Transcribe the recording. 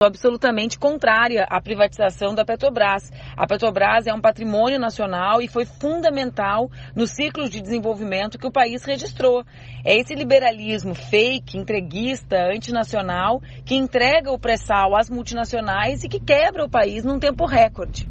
absolutamente contrária à privatização da Petrobras. A Petrobras é um patrimônio nacional e foi fundamental no ciclo de desenvolvimento que o país registrou. É esse liberalismo fake, entreguista, antinacional, que entrega o pré-sal às multinacionais e que quebra o país num tempo recorde.